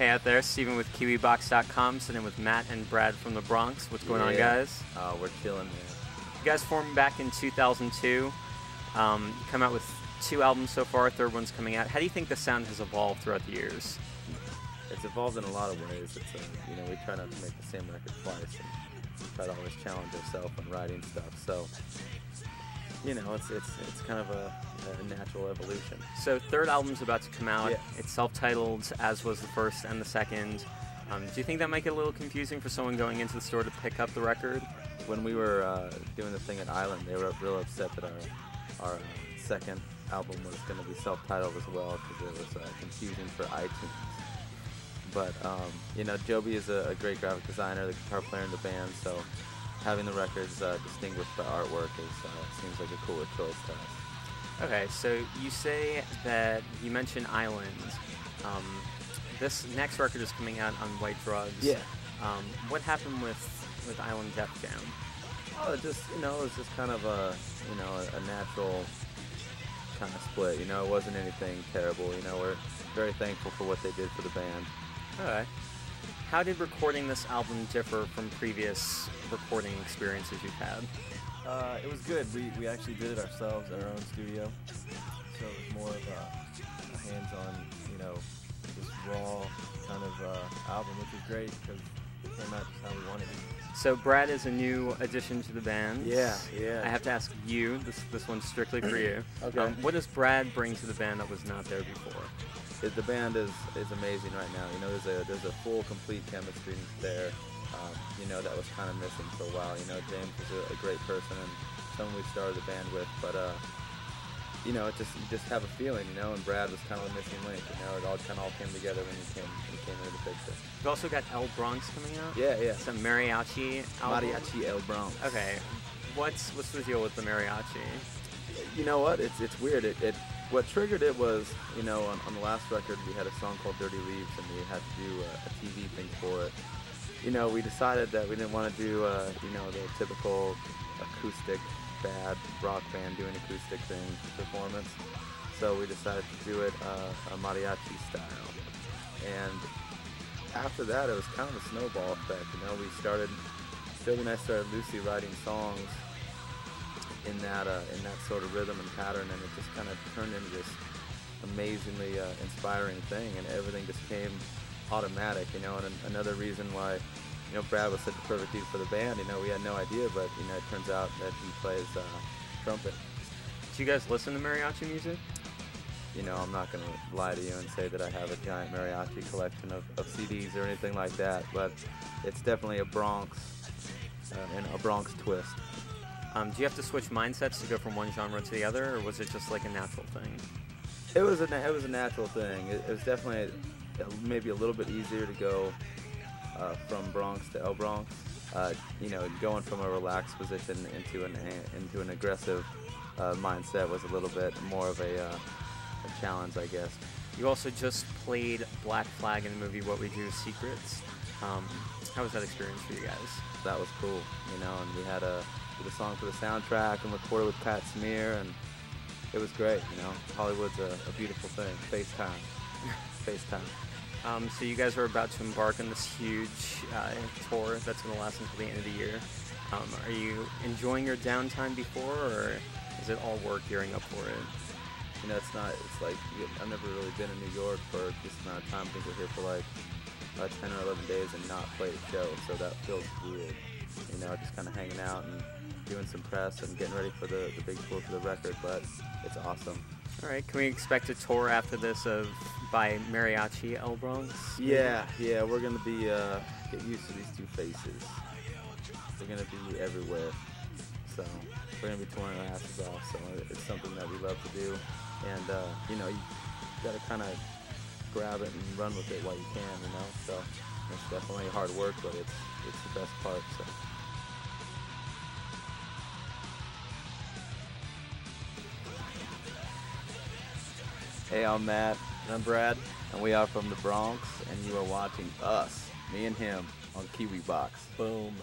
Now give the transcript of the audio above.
Hey out there, Steven with KiwiBox.com, sitting with Matt and Brad from the Bronx. What's going on, guys? Uh, we're chilling, man. You guys formed back in 2002. Um, you come out with two albums so far, third one's coming out. How do you think the sound has evolved throughout the years? It's evolved in a lot of ways. It's a, you know we try not to make the same record twice, and try to always challenge ourselves when writing stuff. So, you know, it's it's it's kind of a, a natural evolution. So, third album's about to come out. Yeah. It's self-titled, as was the first and the second. Um, do you think that might get a little confusing for someone going into the store to pick up the record? When we were uh, doing the thing at Island, they were real upset that our our uh, second album was going to be self-titled as well because it was uh, confusing for iTunes. But um, you know, Joby is a, a great graphic designer, the guitar player in the band, so having the records uh, distinguished by artwork is uh, seems like a cooler choice to us. Okay, so you say that you mentioned Island. Um, this next record is coming out on White Drugs. Yeah. Um, what happened with with Island Def Jam? Oh, it just you know, it was just kind of a you know a, a natural kind of split. You know, it wasn't anything terrible. You know, we're very thankful for what they did for the band. Okay. How did recording this album differ from previous recording experiences you've had? Uh, it was good. We, we actually did it ourselves at our own studio. So it was more of a, a hands-on, you know, just raw kind of uh, album, which was great because it came out just how we wanted it. So Brad is a new addition to the band. Yeah, yeah. I have to ask you. This this one's strictly for you. Okay. Um, what does Brad bring to the band that was not there before? It, the band is, is amazing right now. You know, there's a there's a full, complete chemistry there. Um, you know, that was kind of missing for a while. You know, James was a, a great person and someone we started the band with, but uh, you know, it just you just have a feeling. You know, and Brad was kind of a missing link. You know, it all kind of all came together when he came when he came into the picture. You've also got El Bronx coming out. Yeah, yeah. A mariachi album. Mariachi El Bronx. Okay. What's what's the deal with the mariachi? you know what? It's it's weird. It, it what triggered it was you know on, on the last record we had a song called Dirty Leaves and we had to do a, a TV thing for it. You know, we decided that we didn't want to do uh, you know the typical acoustic bad rock band doing acoustic thing performance. So we decided to do it uh, a mariachi style. And after that, it was kind of a snowball effect. You know, we started Joby and I started loosely writing songs in that uh, in that sort of rhythm and pattern, and it just kind of turned into this amazingly uh, inspiring thing, and everything just came automatic, you know. And an- another reason why, you know, Brad was such a perfect dude for the band, you know, we had no idea, but you know, it turns out that he plays uh, trumpet. Do you guys listen to mariachi music? You know, I'm not gonna lie to you and say that I have a giant mariachi collection of, of CDs or anything like that, but it's definitely a Bronx uh, and a Bronx twist. Um, do you have to switch mindsets to go from one genre to the other, or was it just like a natural thing? It was a it was a natural thing. It, it was definitely maybe a little bit easier to go uh, from Bronx to El Bronx. Uh, you know, going from a relaxed position into an a- into an aggressive uh, mindset was a little bit more of a, uh, a challenge, I guess. You also just played Black Flag in the movie What We Do Secrets. Um, how was that experience for you guys? That was cool, you know. And we had a did a song for the soundtrack and recorded with Pat Smear, and it was great. You know, Hollywood's a, a beautiful thing. FaceTime, FaceTime. Um, so you guys are about to embark on this huge uh, tour that's going to last until the end of the year. Um, are you enjoying your downtime before, or is it all work gearing up for it? you know, it's not, it's like, I've never really been in New York for this amount of time. I think we're here for like uh, 10 or 11 days and not played a show, so that feels weird. You know, just kind of hanging out and doing some press and getting ready for the, the big tour for the record, but it's awesome. All right, can we expect a tour after this of by Mariachi El Bronx? Yeah, yeah, we're gonna be, uh, get used to these two faces. We're gonna be everywhere, so we're gonna be touring our asses off, so it's something that we love to do. And, uh, you know, you gotta kind of grab it and run with it while you can, you know. So it's definitely hard work, but it's it's the best part. So hey, I'm Matt, And I'm Brad. and we are from the Bronx, and you are watching us, me and him, on Kiwibox. Boom.